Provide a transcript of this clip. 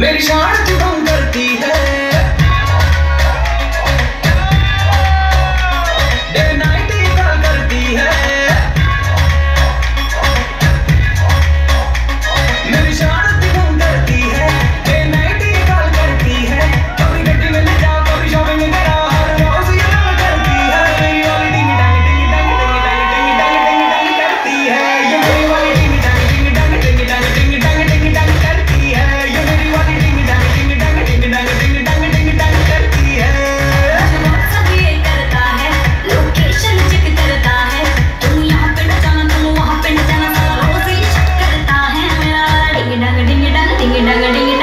मेरी शान ding ding ding ding